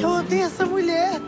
Eu odeio essa mulher.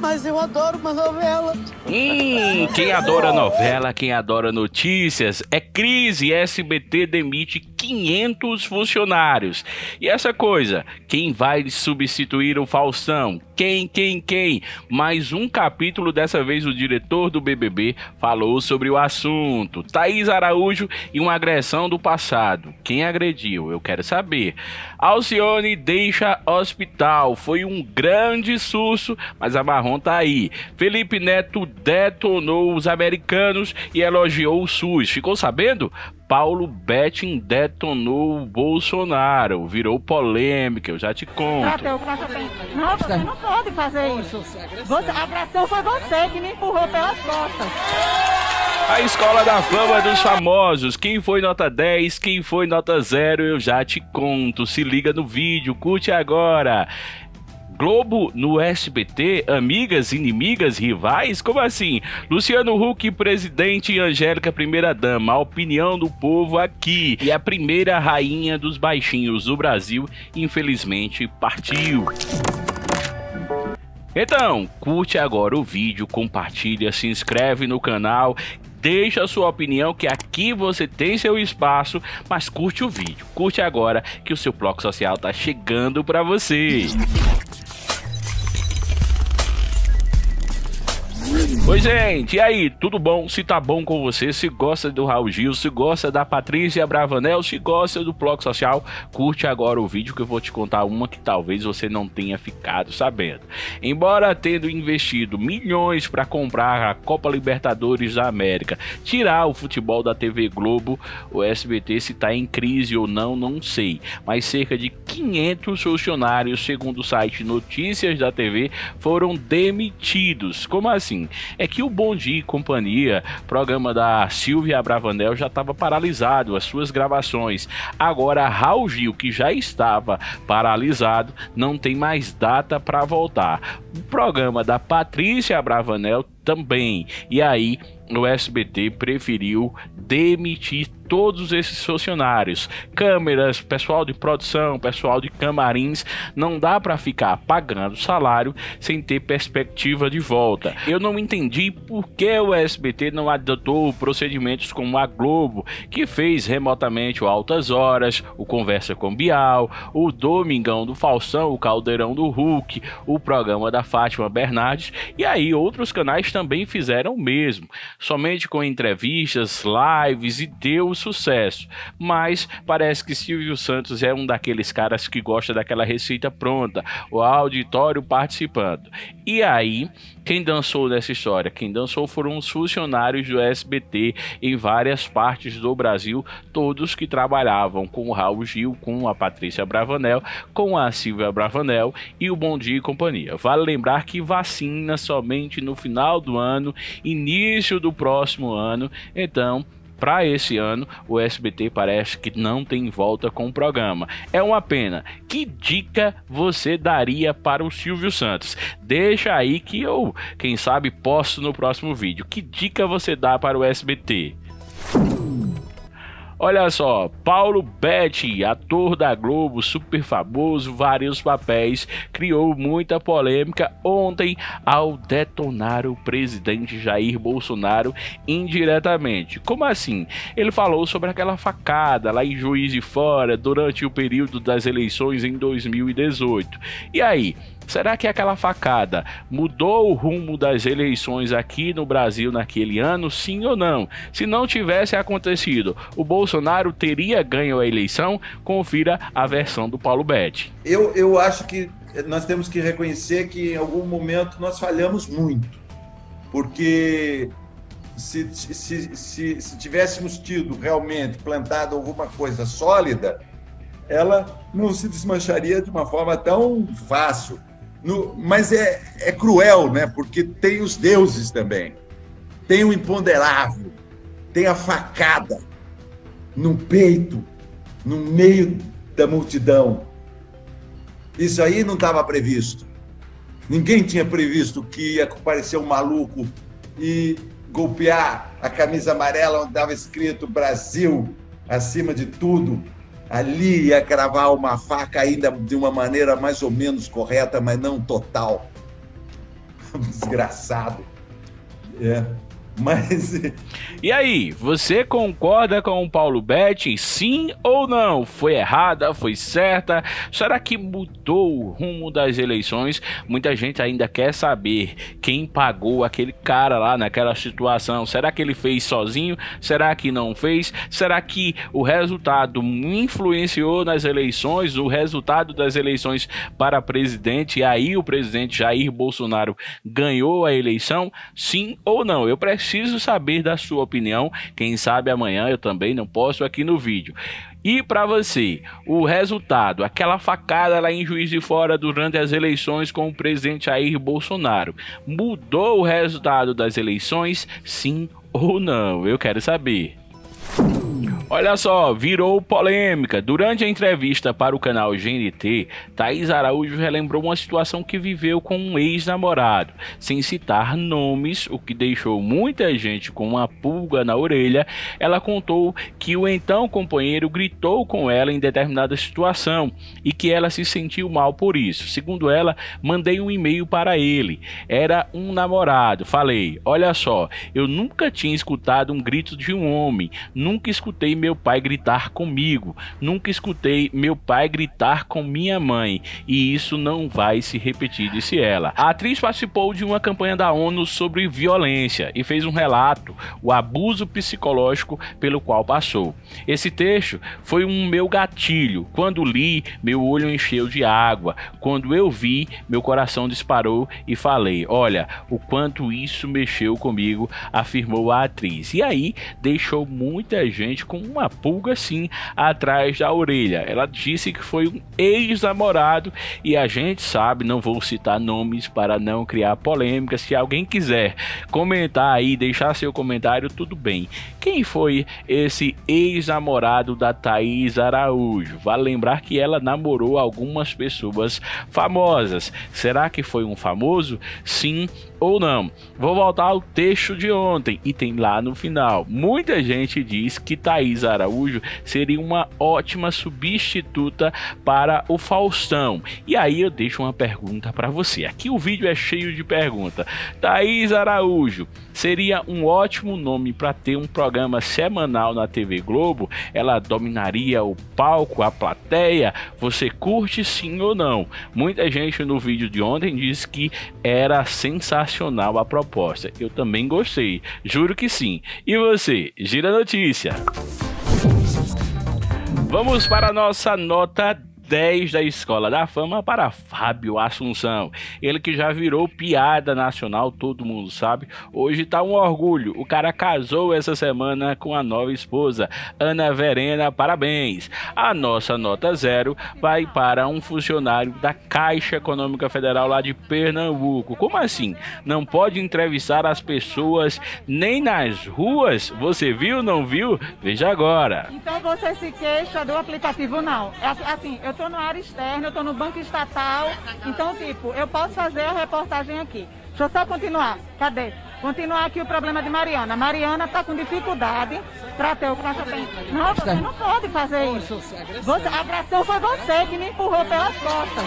Mas eu adoro uma novela. Hum, quem adora novela, quem adora notícias, é crise. SBT demite 500 funcionários. E essa coisa, quem vai substituir o Faustão? Quem, quem, quem? Mais um capítulo, dessa vez o diretor do BBB falou sobre o assunto. Thaís Araújo e uma agressão do passado. Quem agrediu? Eu quero saber. Alcione deixa hospital. Foi um grande susto, mas a marrom tá aí. Felipe Neto detonou os americanos e elogiou o SUS. Ficou sabendo? Paulo Betting detonou o Bolsonaro. Virou polêmica, eu já te conto. Não, você não pode fazer isso. Você, a agressão foi você que me empurrou pelas costas. A escola da fama dos famosos. Quem foi nota 10, quem foi nota 0, eu já te conto. Se liga no vídeo, curte agora. Globo no SBT, amigas, inimigas, rivais? Como assim? Luciano Huck, presidente e Angélica, primeira dama. A opinião do povo aqui. E a primeira rainha dos baixinhos do Brasil, infelizmente, partiu. Então, curte agora o vídeo, compartilha, se inscreve no canal, deixa a sua opinião que aqui você tem seu espaço, mas curte o vídeo. Curte agora que o seu bloco social tá chegando para você. Oi, gente, e aí, tudo bom? Se tá bom com você, se gosta do Raul Gil, se gosta da Patrícia Bravanel, se gosta do Bloco Social, curte agora o vídeo que eu vou te contar uma que talvez você não tenha ficado sabendo. Embora tendo investido milhões para comprar a Copa Libertadores da América, tirar o futebol da TV Globo, o SBT se tá em crise ou não, não sei, mas cerca de 500 funcionários, segundo o site Notícias da TV, foram demitidos. Como assim? É que o Bom Dia e Companhia, programa da Silvia Bravanel, já estava paralisado, as suas gravações. Agora, Raul Gil, que já estava paralisado, não tem mais data para voltar. O programa da Patrícia Bravanel também. E aí, o SBT preferiu demitir todos esses funcionários, câmeras, pessoal de produção, pessoal de camarins, não dá para ficar pagando salário sem ter perspectiva de volta. Eu não entendi por que o SBT não adotou procedimentos como a Globo, que fez remotamente o Altas Horas, o Conversa com Bial, o Domingão do Falsão, o Caldeirão do Hulk, o programa da Fátima Bernardes, e aí outros canais também fizeram o mesmo, somente com entrevistas, lives e deu sucesso. Mas parece que Silvio Santos é um daqueles caras que gosta daquela receita pronta, o auditório participando. E aí, quem dançou nessa história? Quem dançou foram os funcionários do SBT em várias partes do Brasil, todos que trabalhavam com o Raul Gil, com a Patrícia Bravanel, com a Silvia Bravanel e o Bom Dia e Companhia. Vale lembrar que vacina somente no final do ano, início do próximo ano, então para esse ano, o SBT parece que não tem volta com o programa. É uma pena. Que dica você daria para o Silvio Santos? Deixa aí que eu, quem sabe, posto no próximo vídeo. Que dica você dá para o SBT? Olha só, Paulo Betti, ator da Globo, super famoso, vários papéis, criou muita polêmica ontem ao detonar o presidente Jair Bolsonaro indiretamente. Como assim? Ele falou sobre aquela facada lá em Juiz de Fora durante o período das eleições em 2018. E aí? Será que aquela facada mudou o rumo das eleições aqui no Brasil naquele ano, sim ou não? Se não tivesse acontecido, o Bolsonaro teria ganho a eleição? Confira a versão do Paulo Betti. Eu, eu acho que nós temos que reconhecer que em algum momento nós falhamos muito, porque se, se, se, se tivéssemos tido realmente plantado alguma coisa sólida, ela não se desmancharia de uma forma tão fácil. No, mas é, é cruel, né? Porque tem os deuses também. Tem o imponderável, tem a facada no peito, no meio da multidão. Isso aí não estava previsto. Ninguém tinha previsto que ia aparecer um maluco e golpear a camisa amarela onde estava escrito Brasil acima de tudo ali ia cravar uma faca ainda de uma maneira mais ou menos correta, mas não total. Desgraçado. É. Mas. E aí, você concorda com o Paulo Betti? Sim ou não? Foi errada? Foi certa? Será que mudou o rumo das eleições? Muita gente ainda quer saber quem pagou aquele cara lá naquela situação. Será que ele fez sozinho? Será que não fez? Será que o resultado influenciou nas eleições? O resultado das eleições para presidente e aí o presidente Jair Bolsonaro ganhou a eleição? Sim ou não? Eu preciso preciso saber da sua opinião. Quem sabe amanhã eu também não posso aqui no vídeo. E para você, o resultado, aquela facada lá em Juiz de Fora durante as eleições com o presidente Jair Bolsonaro, mudou o resultado das eleições? Sim ou não? Eu quero saber. Olha só, virou polêmica. Durante a entrevista para o canal GNT, Thaís Araújo relembrou uma situação que viveu com um ex-namorado, sem citar nomes, o que deixou muita gente com uma pulga na orelha. Ela contou que o então companheiro gritou com ela em determinada situação e que ela se sentiu mal por isso. Segundo ela, mandei um e-mail para ele. Era um namorado. Falei: Olha só, eu nunca tinha escutado um grito de um homem, nunca escutei meu pai gritar comigo, nunca escutei meu pai gritar com minha mãe, e isso não vai se repetir, disse ela. A atriz participou de uma campanha da ONU sobre violência e fez um relato, o abuso psicológico pelo qual passou. Esse texto foi um meu gatilho. Quando li, meu olho encheu de água. Quando eu vi, meu coração disparou e falei: Olha, o quanto isso mexeu comigo, afirmou a atriz. E aí deixou muita gente com uma pulga assim atrás da orelha. Ela disse que foi um ex-namorado e a gente sabe, não vou citar nomes para não criar polêmica. Se alguém quiser comentar aí, deixar seu comentário, tudo bem. Quem foi esse ex-namorado da Thaís Araújo? Vale lembrar que ela namorou algumas pessoas famosas. Será que foi um famoso? Sim ou não. Vou voltar ao texto de ontem e tem lá no final. Muita gente diz que Thaís Araújo seria uma ótima substituta para o Faustão. E aí eu deixo uma pergunta para você. Aqui o vídeo é cheio de perguntas. Thaís Araújo seria um ótimo nome para ter um programa semanal na TV Globo? Ela dominaria o palco, a plateia? Você curte sim ou não? Muita gente no vídeo de ontem disse que era sensacional sensacional a proposta. Eu também gostei, juro que sim. E você, gira a notícia. Vamos para a nossa nota 10 da Escola da Fama para Fábio Assunção. Ele que já virou piada nacional, todo mundo sabe. Hoje tá um orgulho. O cara casou essa semana com a nova esposa, Ana Verena. Parabéns. A nossa nota zero vai para um funcionário da Caixa Econômica Federal lá de Pernambuco. Como assim? Não pode entrevistar as pessoas nem nas ruas? Você viu, não viu? Veja agora. Então você se queixa do aplicativo não. É assim, eu estou na área externa, eu estou no banco estatal. Então, tipo, eu posso fazer a reportagem aqui. Deixa eu só continuar. Cadê? Continuar aqui o problema de Mariana. Mariana está com dificuldade para ter o caixa Não, você não pode fazer isso. Você, a agressão foi você que me empurrou pelas costas.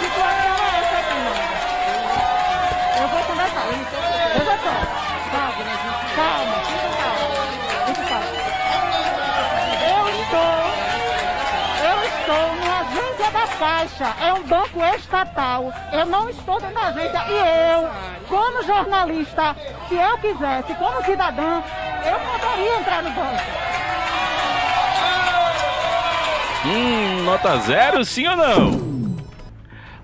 Situação da Caixa, é um banco estatal. Eu não estou dentro da agência e eu, como jornalista, se eu quisesse, como cidadã, eu poderia entrar no banco. Hum, nota zero, sim ou não?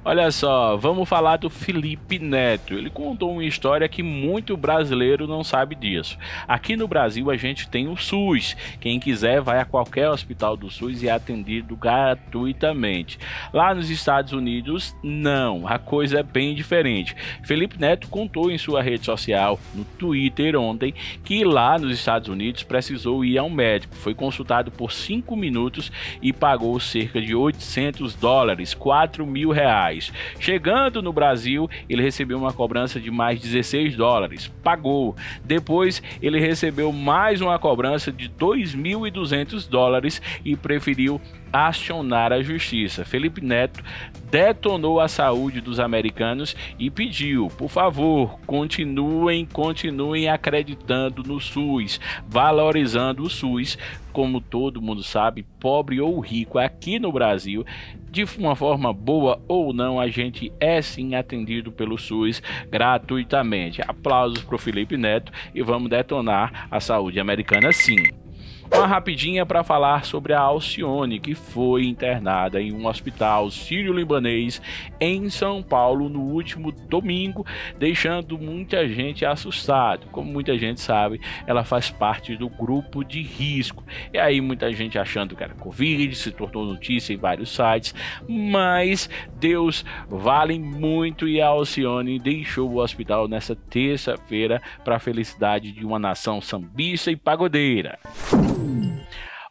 Olha só, vamos falar do Felipe Neto. Ele contou uma história que muito brasileiro não sabe disso. Aqui no Brasil a gente tem o SUS. Quem quiser vai a qualquer hospital do SUS e é atendido gratuitamente. Lá nos Estados Unidos, não. A coisa é bem diferente. Felipe Neto contou em sua rede social, no Twitter ontem, que lá nos Estados Unidos precisou ir a um médico. Foi consultado por 5 minutos e pagou cerca de 800 dólares, 4 mil reais reais. Chegando no Brasil, ele recebeu uma cobrança de mais 16 dólares. Pagou. Depois, ele recebeu mais uma cobrança de 2.200 dólares e preferiu acionar a justiça. Felipe Neto detonou a saúde dos americanos e pediu, por favor, continuem, continuem acreditando no SUS, valorizando o SUS, como todo mundo sabe, pobre ou rico aqui no Brasil, de uma forma boa ou não, a gente é sim atendido pelo SUS gratuitamente. Aplausos para o Felipe Neto e vamos detonar a saúde americana sim. Uma rapidinha para falar sobre a Alcione, que foi internada em um hospital sírio-libanês em São Paulo no último domingo, deixando muita gente assustada. Como muita gente sabe, ela faz parte do grupo de risco. E aí muita gente achando que era Covid, se tornou notícia em vários sites, mas Deus vale muito e a Alcione deixou o hospital nessa terça-feira para a felicidade de uma nação sambista e pagodeira.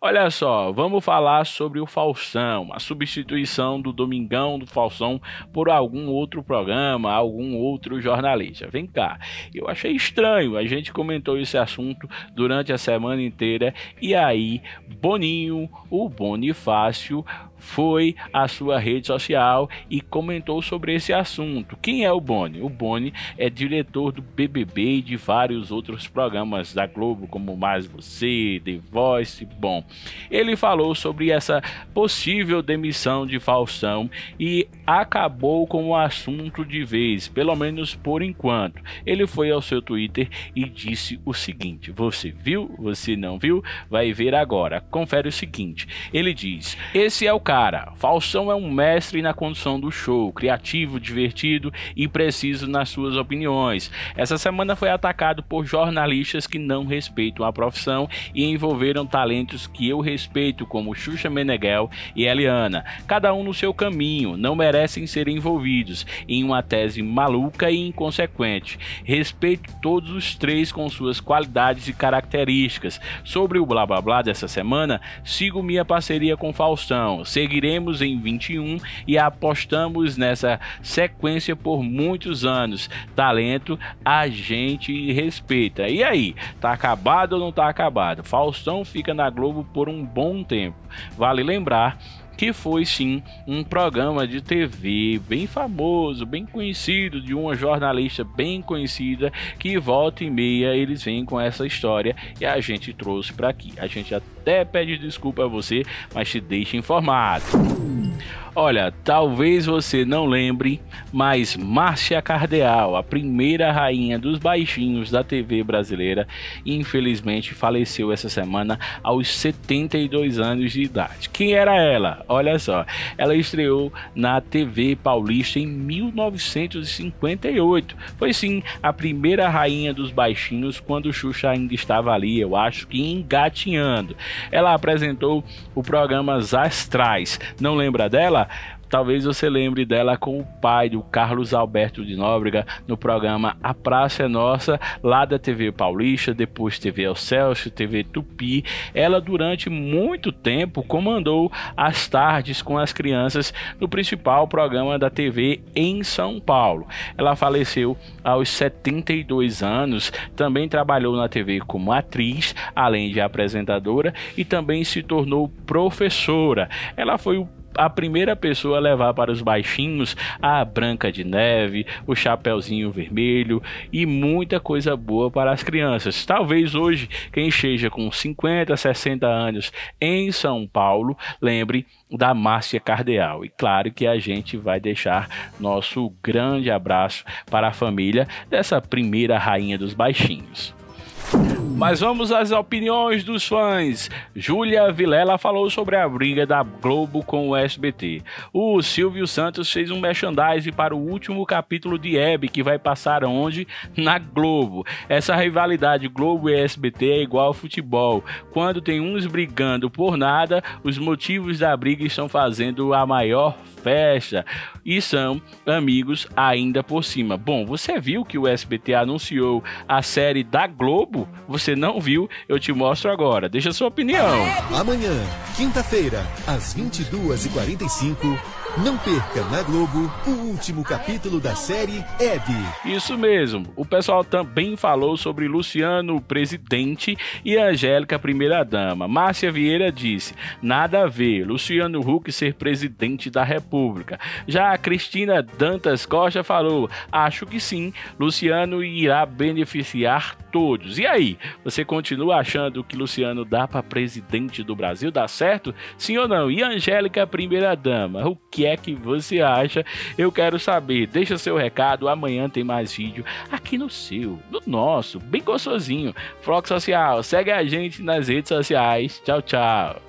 Olha só, vamos falar sobre o Falsão, a substituição do Domingão do Falsão por algum outro programa, algum outro jornalista. Vem cá, eu achei estranho, a gente comentou esse assunto durante a semana inteira e aí Boninho, o Bonifácio, foi à sua rede social e comentou sobre esse assunto. Quem é o Boni? O Boni é diretor do BBB e de vários outros programas da Globo, como Mais Você, The Voice. Bom, ele falou sobre essa possível demissão de Falsão e acabou com o assunto de vez, pelo menos por enquanto. Ele foi ao seu Twitter e disse o seguinte: Você viu? Você não viu? Vai ver agora. Confere o seguinte: ele diz: Esse é o cara. Falsão é um mestre na condução do show, criativo, divertido e preciso nas suas opiniões. Essa semana foi atacado por jornalistas que não respeitam a profissão e envolveram talentos que eu respeito, como Xuxa Meneghel e Eliana. Cada um no seu caminho, não merecem ser envolvidos em uma tese maluca e inconsequente. Respeito todos os três com suas qualidades e características. Sobre o blá blá blá dessa semana, sigo minha parceria com Faustão seguiremos em 21 e apostamos nessa sequência por muitos anos. Talento a gente respeita. E aí, tá acabado ou não tá acabado? Faustão fica na Globo por um bom tempo. Vale lembrar que foi sim um programa de TV bem famoso, bem conhecido, de uma jornalista bem conhecida, que volta e meia eles vêm com essa história e a gente trouxe para aqui. A gente até pede desculpa a você, mas te deixa informado. Olha, talvez você não lembre, mas Márcia Cardeal, a primeira rainha dos baixinhos da TV brasileira, infelizmente faleceu essa semana aos 72 anos de idade. Quem era ela? Olha só, ela estreou na TV paulista em 1958. Foi sim a primeira rainha dos baixinhos quando Xuxa ainda estava ali, eu acho que engatinhando. Ela apresentou o programa Astrais. Não lembra dela? Talvez você lembre dela com o pai do Carlos Alberto de Nóbrega no programa A Praça é Nossa, lá da TV Paulista, depois TV Celso, TV Tupi. Ela durante muito tempo comandou as tardes com as crianças no principal programa da TV em São Paulo. Ela faleceu aos 72 anos, também trabalhou na TV como atriz, além de apresentadora e também se tornou professora. Ela foi o a primeira pessoa a levar para os baixinhos a Branca de Neve, o Chapeuzinho Vermelho e muita coisa boa para as crianças. Talvez hoje quem esteja com 50, 60 anos em São Paulo lembre da Márcia Cardeal. E claro que a gente vai deixar nosso grande abraço para a família dessa primeira rainha dos baixinhos. Mas vamos às opiniões dos fãs. Júlia Vilela falou sobre a briga da Globo com o SBT. O Silvio Santos fez um merchandising para o último capítulo de Hebe, que vai passar onde? Na Globo. Essa rivalidade Globo e SBT é igual ao futebol. Quando tem uns brigando por nada, os motivos da briga estão fazendo a maior festa e são amigos ainda por cima. Bom, você viu que o SBT anunciou a série da Globo? Você não viu? Eu te mostro agora. Deixa sua opinião. Amanhã, quinta-feira, às 22h45. Não perca na Globo o último capítulo da série Hebe. Isso mesmo. O pessoal também falou sobre Luciano, presidente, e Angélica, primeira-dama. Márcia Vieira disse: nada a ver, Luciano Huck ser presidente da República. Já a Cristina Dantas Costa falou: acho que sim, Luciano irá beneficiar todos. E aí, você continua achando que Luciano dá para presidente do Brasil? Dá certo? Sim ou não? E Angélica, primeira-dama? O que é que você acha. Eu quero saber. Deixa seu recado. Amanhã tem mais vídeo aqui no seu, no nosso, bem gostosinho. Flock Social. Segue a gente nas redes sociais. Tchau, tchau.